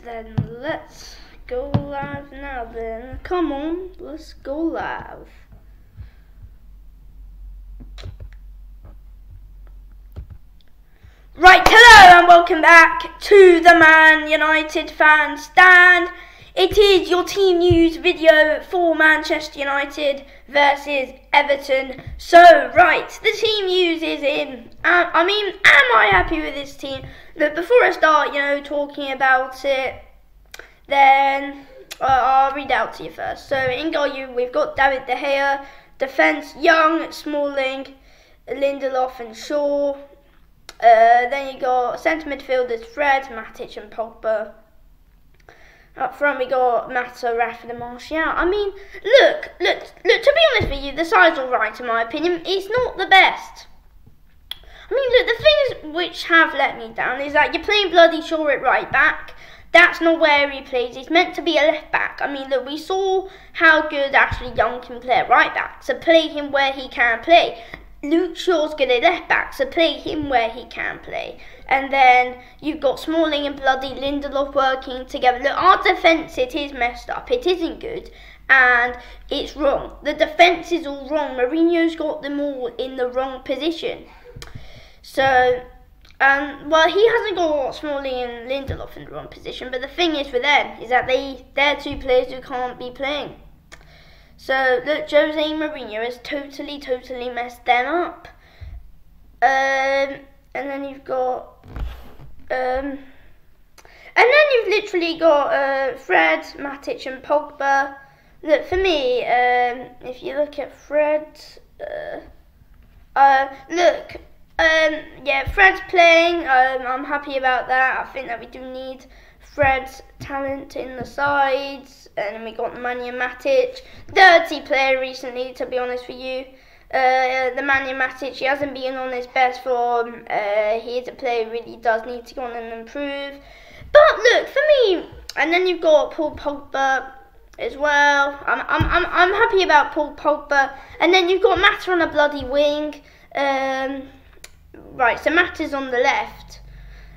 Then, let's go live now then. Come on, let's go live. Right, hello and welcome back to the Man United fan stand. It is your team news video for Manchester United versus Everton. So, right, the team news is in. Um, I mean, am I happy with this team? Look, before I start, you know, talking about it, then uh, I'll read out to you first. So, in goal, you we've got David De Gea, defence Young, Smalling, Lindelof, and Shaw. Uh, then you got centre midfielders Fred, Matic, and Pogba. Up front we got Mata, Rashford and Martial. I mean, look, look, look, to be honest with you, the side's alright in my opinion. It's not the best. I mean, look, the things which have let me down is that you're playing bloody Shaw at right back. That's not where he plays. He's meant to be a left back. I mean, look, we saw how good Ashley Young can play at right back. So play him where he can play. Luke Shaw's good at left back, so play him where he can play. And then you've got Smalling and bloody Lindelof working together. Look, our defence, it is messed up. It isn't good. And it's wrong. The defence is all wrong. Mourinho's got them all in the wrong position. So, um, well, he hasn't got Smalling and Lindelof in the wrong position. But the thing is with them is that they they're two players who can't be playing. So look, Jose Mourinho has totally, totally messed them up. Um, and then you've got, um, and then you've literally got uh, Fred, Matic, and Pogba. Look for me. Um, if you look at Fred, uh, uh, look. Um, yeah, Fred's playing. Um, I'm happy about that. I think that we do need Fred's talent in the sides, and we got Nemanja Matic, dirty player recently, to be honest with you. Uh, the Nemanja Matic, he hasn't been on his best form. Uh, he is a player who really does need to go on and improve. But look, for me, and then you've got Paul Pogba as well. I'm, I'm, I'm, I'm happy about Paul Pogba. And then you've got Mata on a bloody wing. Um, right, so Mata's on the left.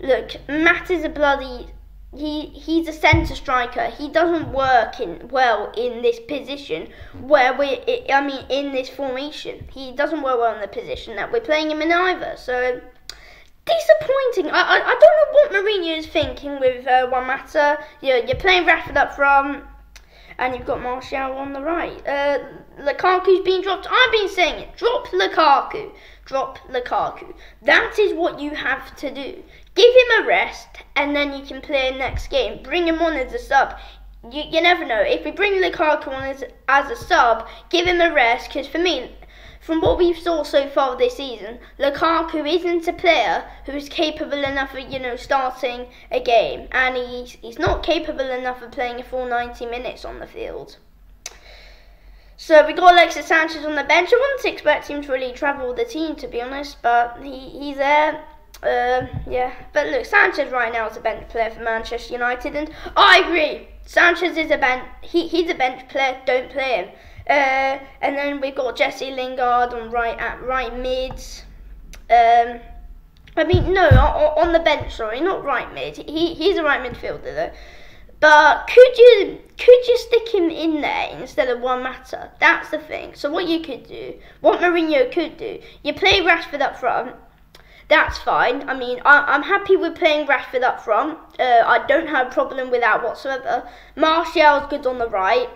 Look, Mata's a bloody he he's a centre striker. He doesn't work in well in this position where we. I mean, in this formation, he doesn't work well in the position that we're playing him in either. So disappointing. I I, I don't know what Mourinho is thinking with uh, Juan Mata. You're, you're playing Rashford up front, and you've got Martial on the right. Uh, Lukaku's been dropped. I've been saying it. Drop Lukaku. Drop Lukaku. That is what you have to do. Give him a rest, and then you can play next game. Bring him on as a sub. You, you never know. If we bring Lukaku on as, as a sub, give him a rest. Because for me, from what we've saw so far this season, Lukaku isn't a player who is capable enough of, you know, starting a game, and he's he's not capable enough of playing a full 90 minutes on the field. So we got Alexis Sanchez on the bench. I wasn't expecting him to really travel the team, to be honest, but he, he's there. Uh, yeah, but look, Sanchez right now is a bench player for Manchester United, and I agree. Sanchez is a bench. He, he's a bench player. Don't play him. Uh, and then we've got Jesse Lingard on right at right mid. Um, I mean, no, on, the bench. Sorry, not right mid. He he's a right midfielder though. But could you could you stick him in there instead of Juan Mata? That's the thing. So what you could do, what Mourinho could do, you play Rashford up front that's fine. I mean, I, am happy with playing Rashford up front. Uh, I don't have a problem with that whatsoever. Martial's good on the right.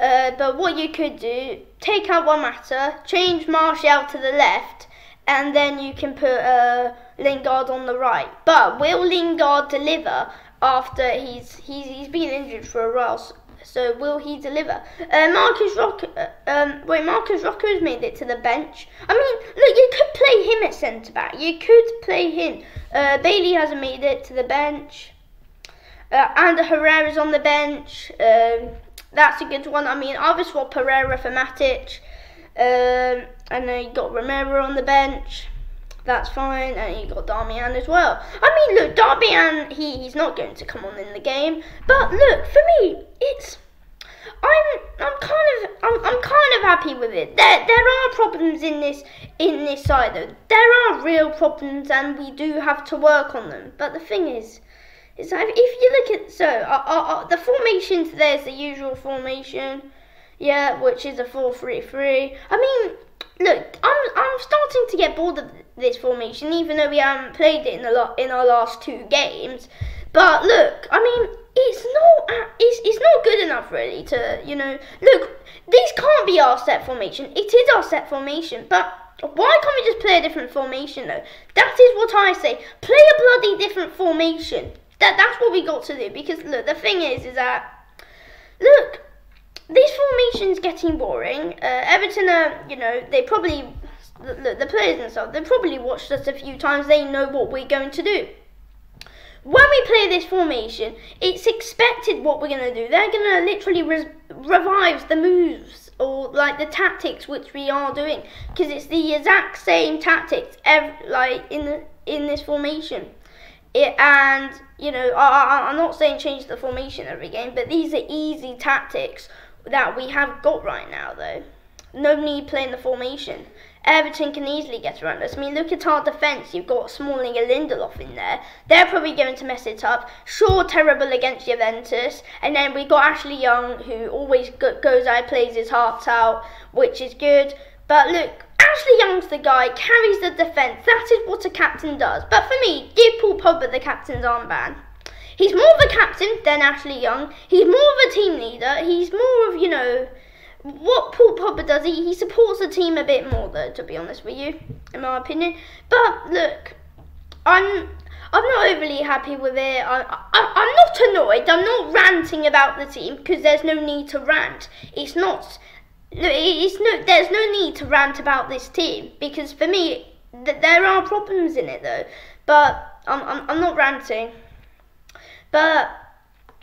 Uh, but what you could do, take out Juan Mata, change Martial to the left, and then you can put uh, Lingard on the right. But will Lingard deliver after he's he's he's been injured for a while? So will he deliver? Uh, Marcus Rock, uh, um, wait, Marcus Rocco's made it to the bench. I mean, look, you could play him at centre back. You could play him. Uh, Bailey hasn't made it to the bench. Uh, Ander is on the bench. Um, that's a good one. I mean, I've swapped Pereira for Matic. Um, and then you got Romero on the bench that's fine. And you got Darmian as well. I mean, look, Darmian, he, he's not going to come on in the game. But look, for me, it's I'm I'm kind of I'm, I'm kind of happy with it. There there are problems in this in this side though. There are real problems and we do have to work on them. But the thing is, that if you look at so uh, uh, uh, the formations, there's the usual formation, yeah, which is a four-three-three. I mean, look, I'm I'm starting to get bored of this formation, even though we haven't played it in a lot in our last two games. But look, I mean, it's not uh, it's it's not good enough really to you know look. These can't be our set formation. It is our set formation, but why can't we just play a different formation though? That is what I say. Play a bloody different formation. That that's what we got to do. Because look, the thing is, is that look, these formations getting boring. Uh, Everton are, you know, they probably the, the players and stuff. They probably watched us a few times. They know what we're going to do. When we play this formation, it's expected what we're going to do. They're going to literally re- revive the moves or like the tactics which we are doing because it's the exact same tactics ev- like in the, in this formation. It, and you know, I, I'm not saying change the formation every game, but these are easy tactics that we have got right now, though. No need playing the formation. Everton can easily get around us. I mean, look at our defence. You've got Smalling and Lindelof in there. They're probably going to mess it up. Shaw terrible against Juventus. And then we got Ashley Young, who always goes out, plays his heart out, which is good. But look, Ashley Young's the guy, carries the defence. That is what a captain does. But for me, give Paul Pogba the captain's armband. He's more of a captain than Ashley Young. He's more of a team leader. He's more of, you know, what Paul Pogba does. He, he supports the team a bit more, though, to be honest with you, in my opinion. But look, I'm I'm not overly happy with it. I, I, I'm not annoyed. I'm not ranting about the team because there's no need to rant. It's not. It's no. There's no need to rant about this team because for me, th- there are problems in it though. But I'm I'm, I'm not ranting. But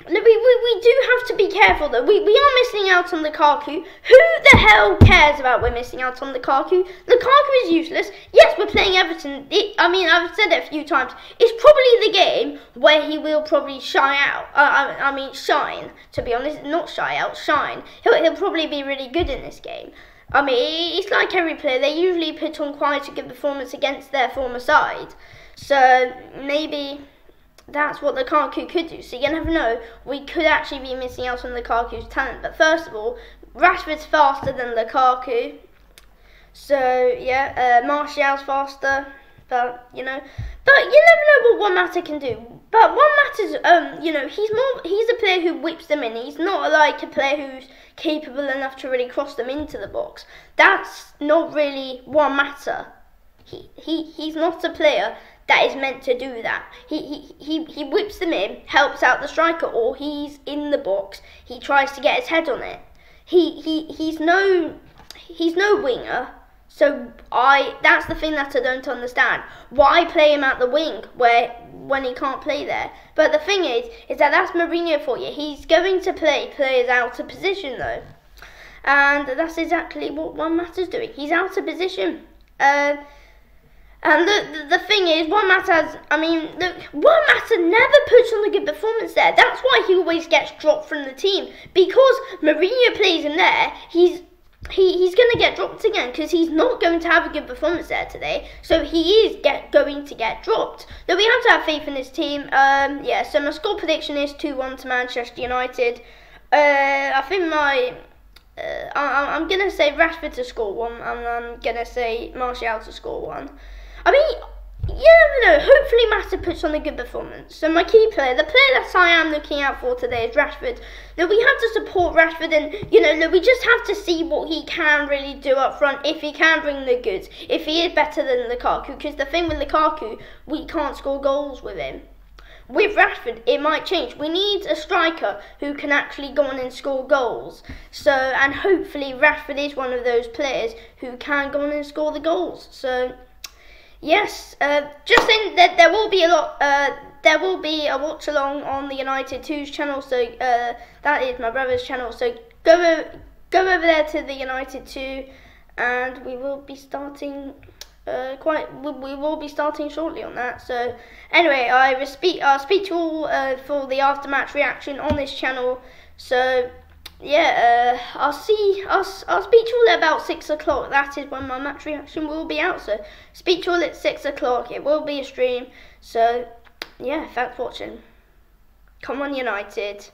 we, we, we do have to be careful though. We, we are missing out on Lukaku. Who the hell cares about we're missing out on Lukaku? Lukaku is useless. Yes, we're playing Everton. It, I mean, I've said it a few times. It's probably the game where he will probably shine out. Uh, I, I mean, shine. To be honest, not shy out, shine. He'll, he'll probably be really good in this game. I mean, it's like every player. They usually put on quite a good performance against their former side. So maybe that's what Lukaku could do. So you never know. We could actually be missing out on Lukaku's talent. But first of all, Rashford's faster than Lukaku. So yeah, uh, Martial's faster. But you know, but you never know what Juan Mata can do. But Juan Mata's, um, you know, he's more. He's a player who whips them in. He's not like a player who's capable enough to really cross them into the box. That's not really Juan Mata. He, he, he's not a player that is meant to do that. He, he, he, he whips them in, helps out the striker, or he's in the box, he tries to get his head on it. He, he, he's no he's no winger. So I that's the thing that I don't understand. Why play him at the wing where when he can't play there? But the thing is, is that that's Mourinho for you. He's going to play players out of position though, and that's exactly what Juan Mata's doing. He's out of position. Uh, and the, the, thing is, Juan Mata I mean, the, Juan Mata never puts on a good performance there. That's why he always gets dropped from the team. Because Mourinho plays him there, he's he, he's going to get dropped again because he's not going to have a good performance there today. So he is get going to get dropped. Though we have to have faith in this team. Um, yeah, so my score prediction is 2 1 to Manchester United. Uh, I think my. Uh, I, I'm going to say Rashford to score one, and I'm going to say Martial to score one. I mean, you never know. Hopefully, Mata puts on a good performance. So my key player, the player that I am looking out for today is Rashford. Now we have to support Rashford, and you know, we just have to see what he can really do up front. If he can bring the goods, if he is better than Lukaku. Because the thing with Lukaku, we can't score goals with him. With Rashford, it might change. We need a striker who can actually go on and score goals. So, and hopefully, Rashford is one of those players who can go on and score the goals. So. Yes, uh, just in that there will be a lot. Uh, there will be a watch along on the United 2's channel. So uh, that is my brother's channel. So go go over there to the United 2, and we will be starting. Uh, quite, we, we will be starting shortly on that. So, anyway, I will speak. I'll speak to all uh, for the aftermatch reaction on this channel. So, yeah, uh, I'll see. I'll, I'll speak to all at about six o'clock. That is when my match reaction will be out. So speak to all at six o'clock. It will be a stream. So yeah, thanks for watching. Come on, United.